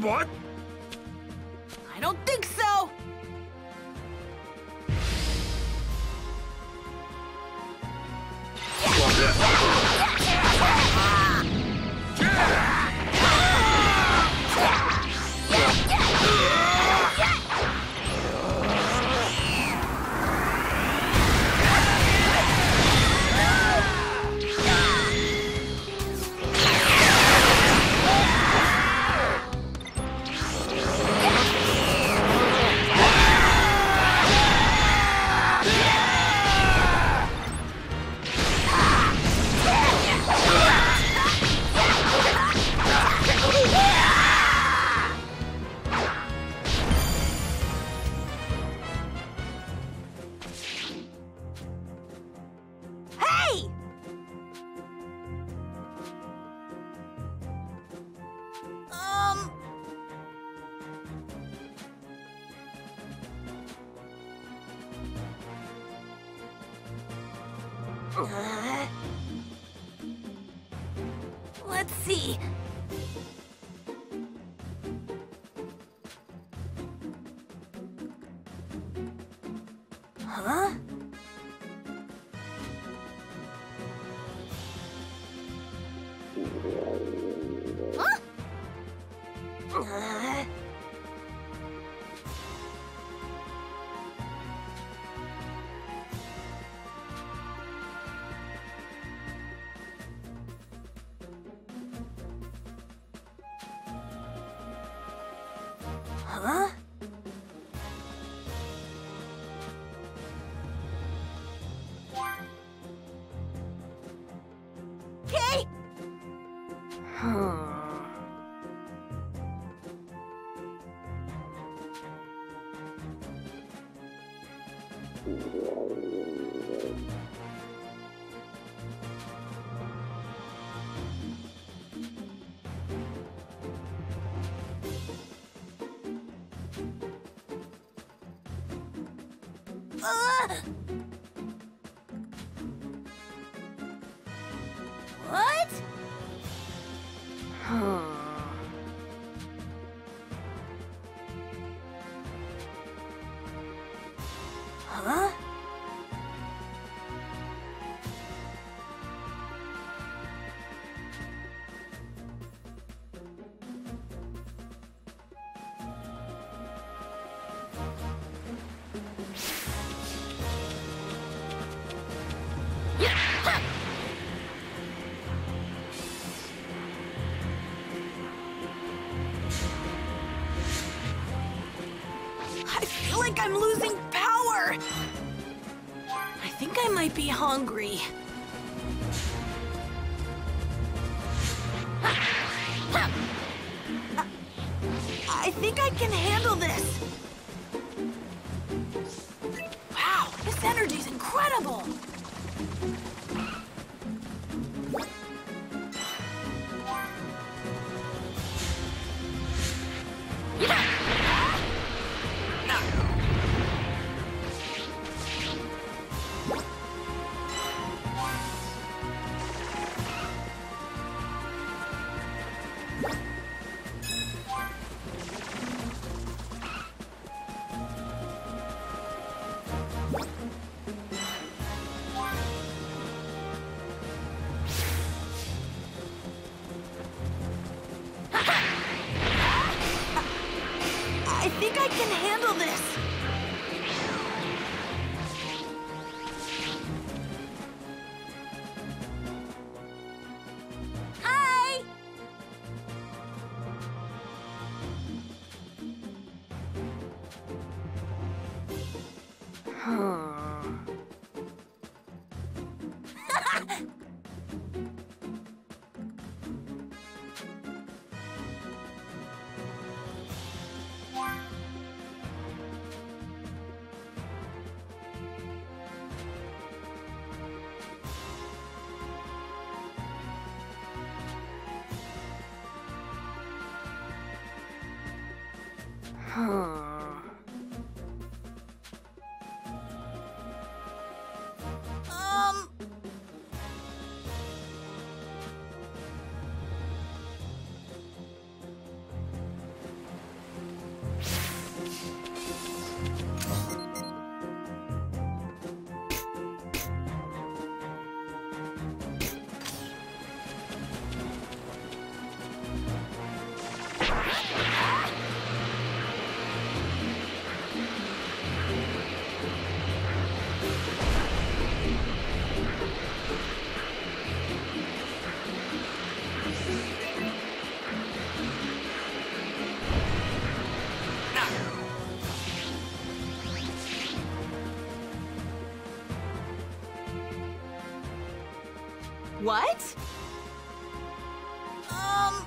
What? I don't think so. Uh, let's see. Huh? Ugh! What? I'm losing power. I think I might be hungry. I think I can handle this. I think I can handle this. Um. What? Um.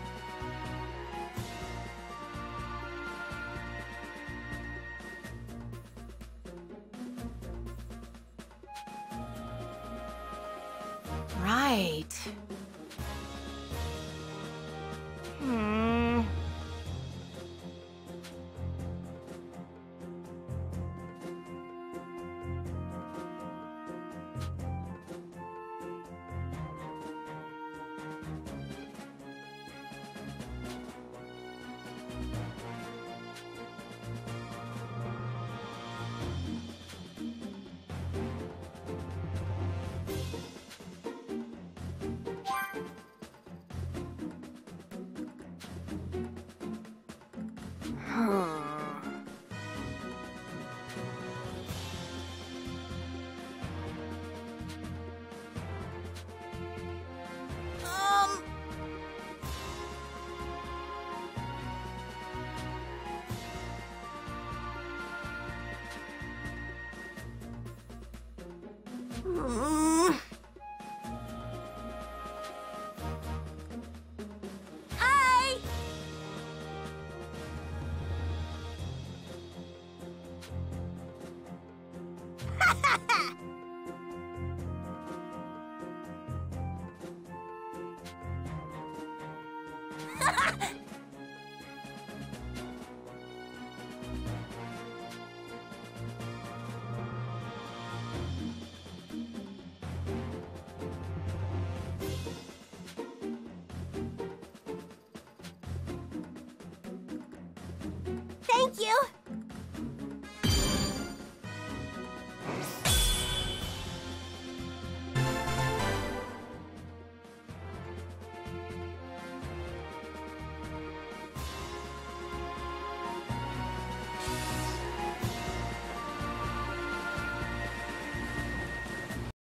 Hi.